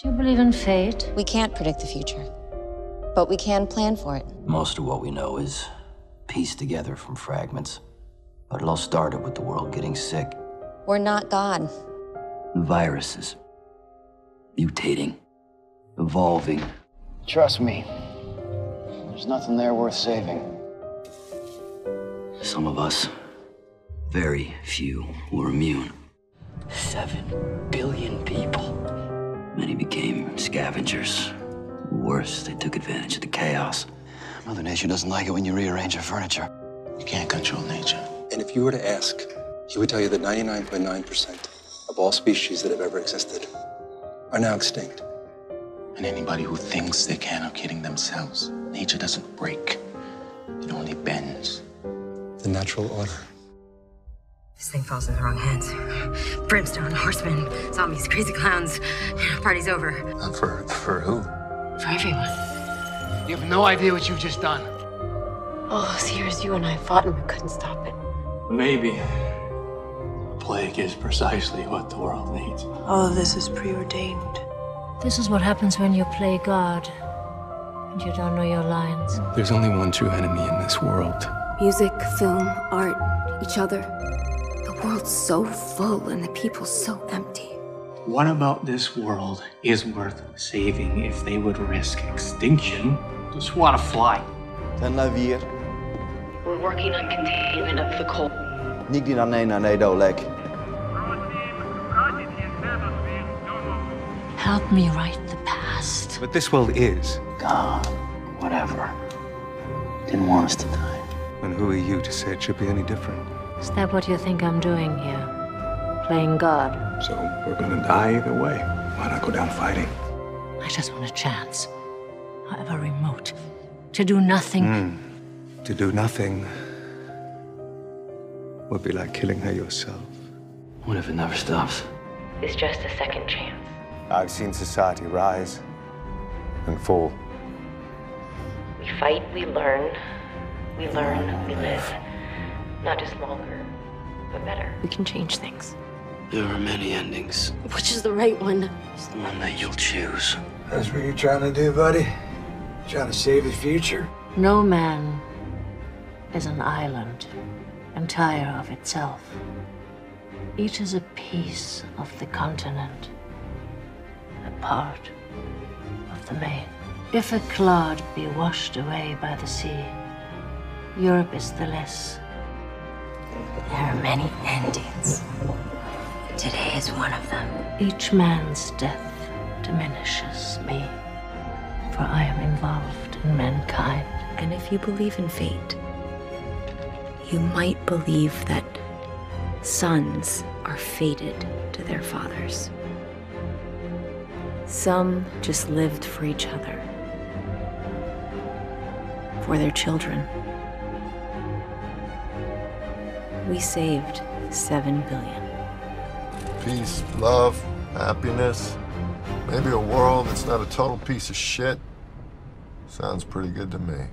Do you believe in fate? We can't predict the future, but we can plan for it. Most of what we know is pieced together from fragments. But it all started with the world getting sick. We're not God. Viruses mutating, evolving. Trust me, there's nothing there worth saving. Some of us, very few, were immune. Seven billion people. Many became scavengers. Worse, they took advantage of the chaos. Mother Nature doesn't like it when you rearrange her furniture. You can't control nature. And if you were to ask, he would tell you that 99.9% of all species that have ever existed are now extinct. And anybody who thinks they can are kidding themselves. Nature doesn't break, it only bends. The natural order. This thing falls in the wrong hands. Brimstone, horsemen, zombies, crazy clowns. Party's over. Uh, for, for who? For everyone. You have no idea what you've just done. All those years you and I fought and we couldn't stop it. Maybe a plague is precisely what the world needs. All of this is preordained. This is what happens when you play God and you don't know your lines. There's only one true enemy in this world. Music, film, art, each other. The world's so full and the people so empty. What about this world is worth saving if they would risk extinction to swat a fly? Ten vier. We're working on containment of the cold. Nikdy na nee na nee do lek. Help me write the past. But this world is. God, whatever. Didn't want us to die. And who are you to say it should be any different? Is that what you think I'm doing here? Playing God? So we're gonna die either way. Why not go down fighting? I just want a chance, however remote, to do nothing. Mm. To do nothing would be like killing her yourself. What if it never stops? It's just a second chance. I've seen society rise and fall. We fight, we learn. We learn, we live. Not just longer, but better. We can change things. There are many endings. Which is the right one? It's the one that you'll choose. That's what you're trying to do, buddy? Trying to save the future? No man is an island, entire of itself. Each is a piece of the continent, a part of the main. If a clod be washed away by the sea, Europe is the less. There are many endings. Today is one of them. Each man's death diminishes me, for I am involved in mankind. And if you believe in fate, you might believe that sons are fated to their fathers. Some just lived for each other, for their children. We saved seven billion. Peace, love, happiness. Maybe a world that's not a total piece of shit. Sounds pretty good to me.